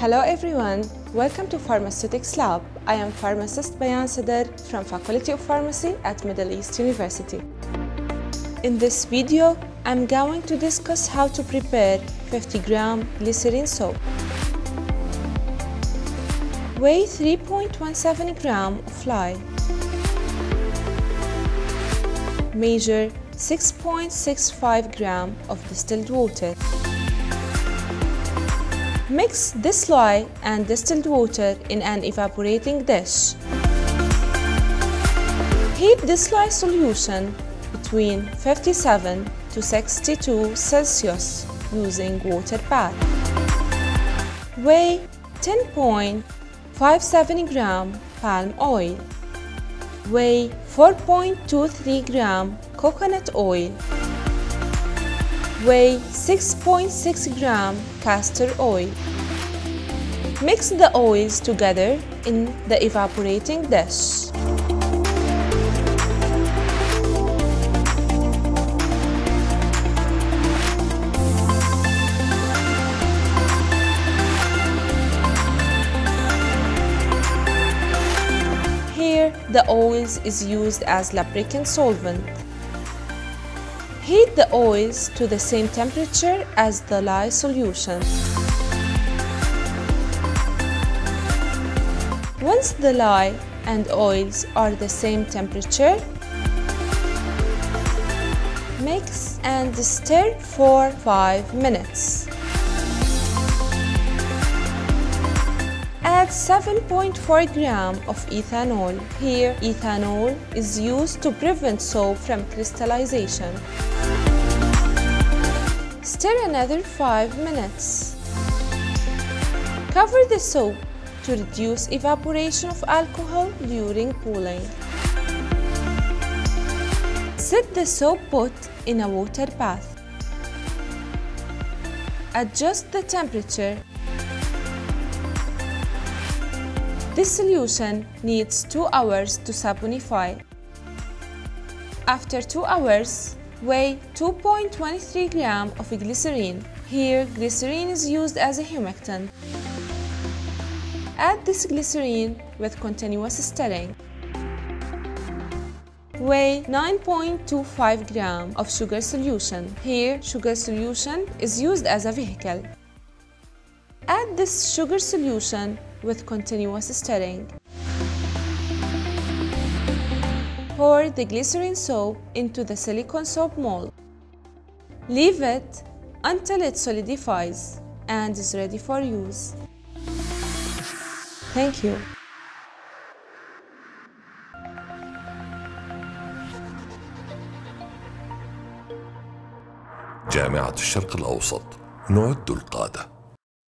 Hello everyone, welcome to Pharmaceutics Lab. I am pharmacist Bayan Sadar from Faculty of Pharmacy at Middle East University. In this video, I'm going to discuss how to prepare 50 gram glycerin soap. Weigh 3.17 gram of lye. Measure 6.65 gram of distilled water. Mix this lye and distilled water in an evaporating dish. Heat this lye solution between 57 to 62 Celsius using water bath. Weigh 10.57 gram palm oil. Weigh 4.23 gram coconut oil. Weigh 6.6 gram castor oil. Mix the oils together in the evaporating dish. Here, the oils is used as lubricant solvent. Heat the oils to the same temperature as the lye solution. Once the lye and oils are the same temperature, mix and stir for 5 minutes. 7.4 gram of ethanol. Here, ethanol is used to prevent soap from crystallization. Stir another 5 minutes. Cover the soap to reduce evaporation of alcohol during cooling. Set the soap pot in a water bath. Adjust the temperature. This solution needs 2 hours to saponify. After 2 hours, weigh 2.23 gram of glycerin. Here, glycerin is used as a humectant. Add this glycerin with continuous stirring. Weigh 9.25 gram of sugar solution. Here, sugar solution is used as a vehicle. Add this sugar solution with continuous stirring. Pour the glycerin soap into the silicone soap mold. Leave it until it solidifies and is ready for use. Thank you. جامعة الشرق الأوسط نعد القادة